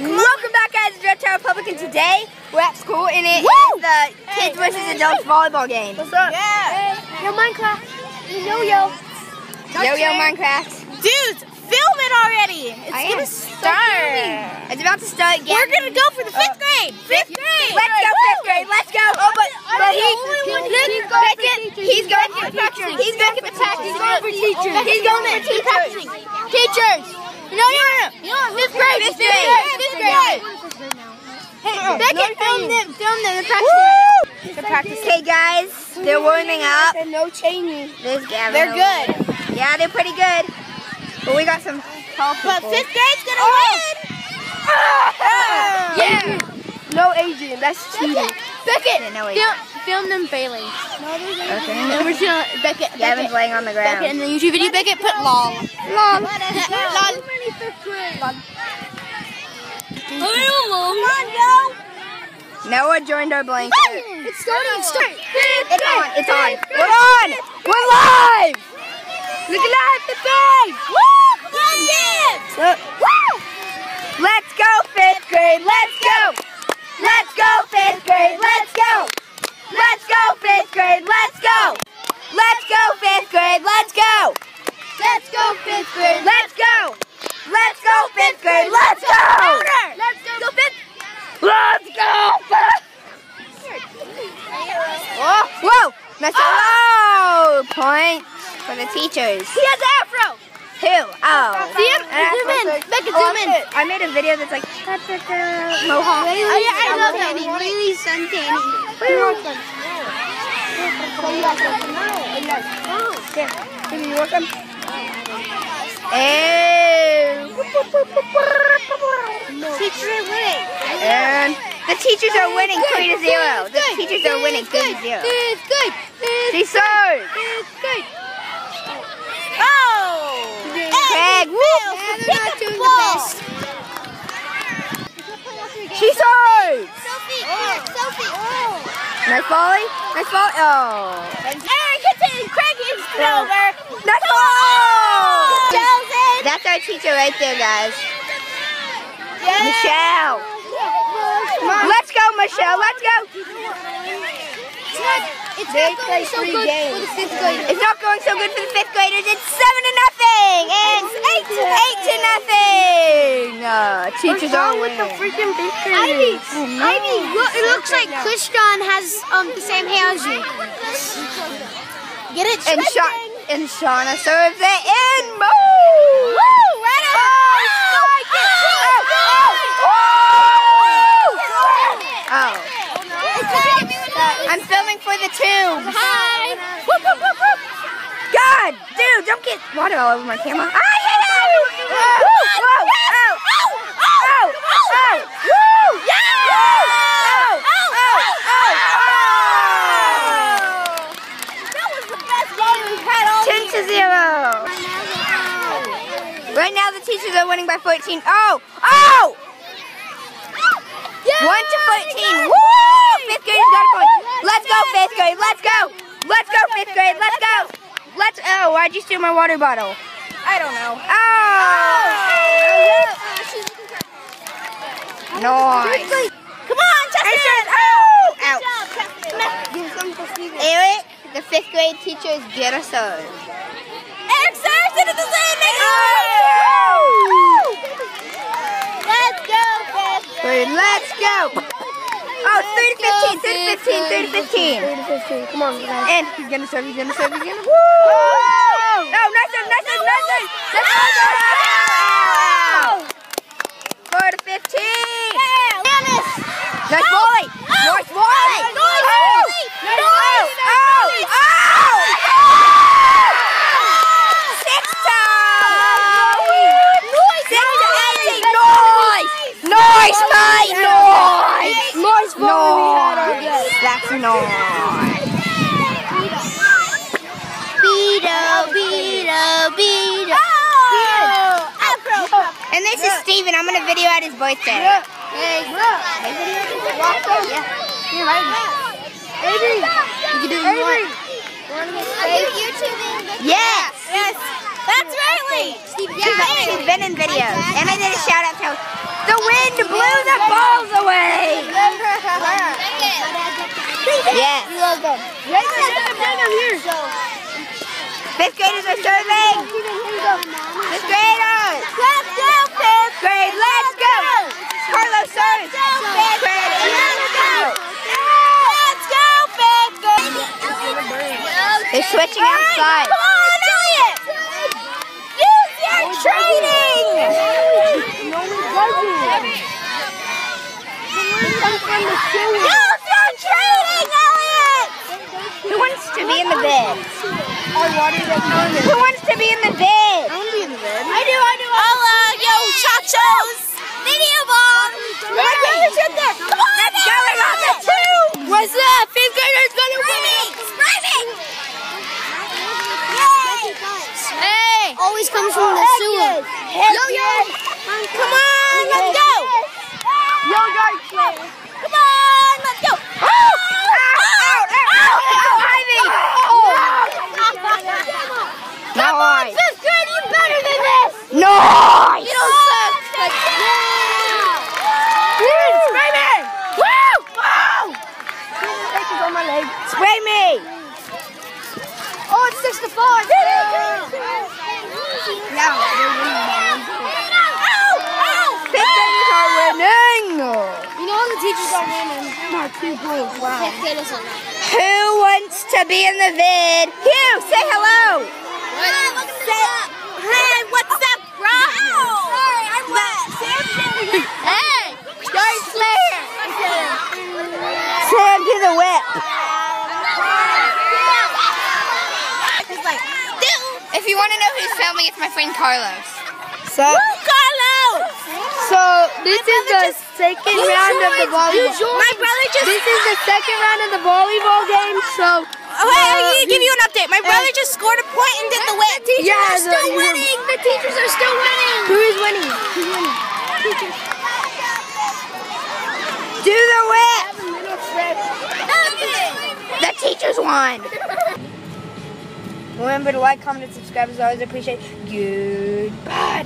Welcome back, guys, to Reptile Republic, and today we're at school, and it Woo! is the kids versus adults volleyball game. What's up? Yeah. Yo, Minecraft. Yo, yo. Yo, yo, Minecraft. Dudes, film it already. It's I gonna start. It's about to start. Again. We're gonna go for the fifth uh, grade. Fifth grade. Let's go, fifth grade. Let's go. Oh, but but the he, only one he, who's he's going for teachers. He's going for teachers. He's going for teachers. He's going for teachers. He's going for teachers. Teachers. No, no, no. Know, fifth grade. Fifth Fifth grade. Fifth grade. Hey, Beckett, film them. Film them. They're practicing. They're practicing. Okay, guys, they're warming up. No changing. There's Gavin. They're good. Yeah, they're pretty good. But we got some tall people. But fifth grade's gonna oh, win. Yeah. No Adrian. That's cheating. Beckett. Yeah, no film, film them failing. Okay. And we're still Beckett. Gavin's Beckett. laying on the Beckett ground. in the YouTube video. Beckett put lol. Lol. lol. Come on, yo. Noah joined our blanket. It's starting. It's starting. It's on. It's on. We're on. We're live. Look at that. The thing. Woo! Come on, kids. Woo! Let's go, fifth grade. Let's go. Let's go, fifth grade. Let's go. Let's go, fifth grade. Let's go. Let's go, fifth grade. Let's go. Let's go, fifth grade. Let's go. Let's go, fifth grade. Let's go. Let's go, fifth. Let's go. Whoa, whoa. That's a low point for the teachers. He has an afro. Who? Oh. See him? Zoom in. Beckett, Oh, zoom in. I made a video that's like da, da, mohawk. Oh, yeah, I love that. Really suntanny. Can you work on? Winning. and the teachers are winning three to zero. The teachers are winning three to zero. It's good. Serves. It's good. Oh! Craig, woo! Pick up the ball. She serves. Sophie, here, Sophie. Nice volley. Nice volley. Oh. Aaron, continue. Craig is over. Nice ball. Chelsea. That's our teacher right there, guys. Michelle. Let's go, Michelle. Let's go. It's not going so good for the fifth graders. It's not going so good for the fifth graders. It's seven to nothing. And eight to eight to nothing. Uh, teachers are winning. freaking fifth graders? Ivy, Ivy, look, it looks like Christian has um the same hair as you. Get it? And Sha and Shauna serves it in. Woo! Woo! Right on. Oh. Oh. I'm filming for the tube. Hi. whoop whoop God, dude, don't get water all over my camera. I hit it! Woo! Whoa! Ow! Ow! Ow! Woo! Yeah! Oh, oh, oh, zero. Right now the teachers are winning by 14. Oh! Oh! One to 14. Woo! Fifth grade got a point. Let's go, fifth grade. Let's go. Let's go, fifth grade. Let's go. Let's. Oh, why'd you steal my water bottle? I don't know. Oh! Nice. Come on, Justin. Oh, oh! Good Ouch. job, Justin. Give some to Steven. Eric, the fifth grade teachers get us on. Eric it at the same Oh! Let's go, fifth. Wait, let's go. Oh, 30 15, 30 15, 30 15. Come on, guys. And he's gonna serve, he's gonna serve, he's gonna. Woo! Oh, nice serve, nice serve, nice serve. Four to 15. Nice volley. Nice volley. Nice Oh, volley. oh, Nice oh, volley. oh. Six time. Six to 18. Nice. Nice, mate. Nice. Nice Nice. That's nice. Beto, Beto, Beto. And this is Steven. I'm going to video at his birthday. Hey, Yeah. You're right. Avery. You can do what you want. Are you YouTubing? Yes. Yes. That's yeah, she's, she's been in videos. And I did a shout out to her. The wind blew the balls away. Yes. Fifth graders are serving. Fifth graders. Let's go, fifth grade. Let's go. Carlos serves. Fifth grade. Let's go, fifth grade. They're switching outside. Training, Elliot. Who wants to be in the bed? Who wants to be in the bed? I do, I do. Holla, yo, chachos. Video bomb. My brother's in there. Come on, That's going on the tube. What's up? Fifth graders gonna win. Hey. Always comes from the sewer. Yo, yo. Come on, let's go. Yo, guys. Come on, let's go. Oh, ow, ow, ow, Ivy. Nice. Fifth grade, you better than this. Nice. You don't suck. But Screaming. Woo. on my leg. Spray me. Oh, it's six to five. Fifth graders are winning. You know all the teachers are winning. Not two goals. Wow. Fifth graders are not. Who wants to be in the vid? Hugh, say hello. What? Hey, what's up, bro? Sorry, I'm wet. hey, Guard Slayer. Sam to the whip. If you want to know who's filming, it's my friend Carlos. So, Carlos! So this is the second round of the volleyball. My brother just. This is the second round of the volleyball game. So Oh, wait, I need to give you an update. My brother uh, just scored a point and did the win. The teachers Yeah, are still you- winning. The teachers are still winning. who is winning? Who's winning? do the whip. The teachers won. Remember to like, comment, and subscribe as always. I appreciate. Goodbye.